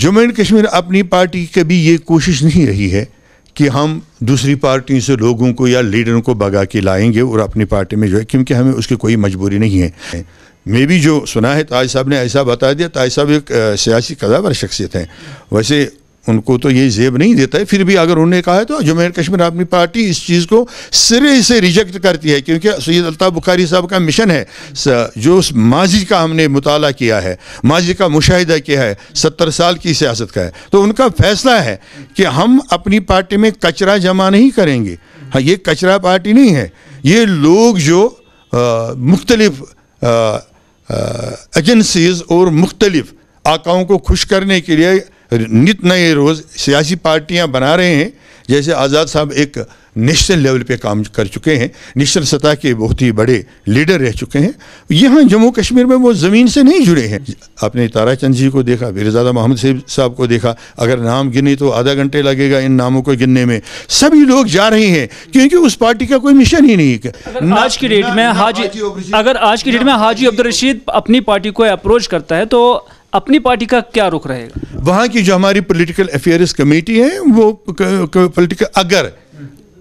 Jammu and Kashmir अपनी party की कभी ये कोशिश नहीं रही है कि हम दूसरी पार्टियों से लोगों को या लीडरों को भगा के लाएँगे और अपनी पार्टी में जो है, क्योंकि हमें उसकी कोई मजबूरी नहीं है। मैं भी जो सुना है, ताज साहब ने ऐसा बता दिया, ताज साहब एक सियासी कदावर शख्सियत हैं। वैसे उनको तो ये जेब नहीं देता है। फिर भी अगर उन्होंने कहा है तो जम्मू एंड कश्मीर अपनी पार्टी इस चीज़ को सिरे से रिजेक्ट करती है, क्योंकि सैयद अल्ताफ़ बुखारी साहब का मिशन है जो उस माजी का हमने मुताला किया है, माजी का मुशाहिदा किया है, सत्तर साल की सियासत का है। तो उनका फैसला है कि हम अपनी पार्टी में कचरा जमा नहीं करेंगे। हाँ ये कचरा पार्टी नहीं है। ये लोग जो मुख्तलिफ़ एजेंसीज और मुख्तलिफ़ आकाओं को खुश करने के लिए नित नए रोज़ सियासी पार्टियाँ बना रहे हैं जैसे आज़ाद साहब एक नेशनल लेवल पे काम कर चुके हैं नेशनल सतह के बहुत ही बड़े लीडर रह चुके हैं। यहाँ जम्मू कश्मीर में वो ज़मीन से नहीं जुड़े हैं। आपने ताराचंद जी को देखा वीरजादा मोहम्मद साहब साहब को देखा अगर नाम गिने तो आधा घंटे लगेगा इन नामों को गिनने में। सभी लोग जा रहे हैं क्योंकि उस पार्टी का कोई मिशन ही नहीं है। आज की डेट में हाजी अगर आज की डेट में हाजी अब्दुल रशीद अपनी पार्टी को अप्रोच करता है तो अपनी पार्टी का क्या रुख रहेगा? वहाँ की जो हमारी पॉलिटिकल अफेयर्स कमेटी है, वो पॉलिटिकल अगर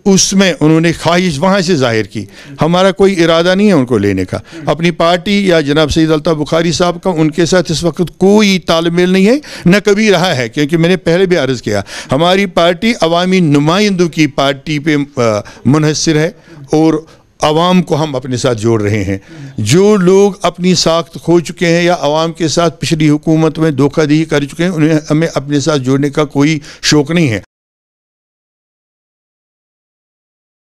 उसमें उन्होंने ख्वाहिश वहाँ से ज़ाहिर की, हमारा कोई इरादा नहीं है उनको लेने का। अपनी पार्टी या जनाब सईद अलता बुखारी साहब का उनके साथ इस वक्त कोई तालमेल नहीं है, न कभी रहा है, क्योंकि मैंने पहले भी अर्ज़ किया, हमारी पार्टी अवामी नुमाइंदों की पार्टी पे मुनहसर है और आवाम को हम अपने साथ जोड़ रहे हैं। जो लोग अपनी साख्त खो चुके हैं या आवाम के साथ पिछली हुकूमत में धोखाधड़ी कर चुके हैं, उन्हें हमें अपने साथ जोड़ने का कोई शौक नहीं है।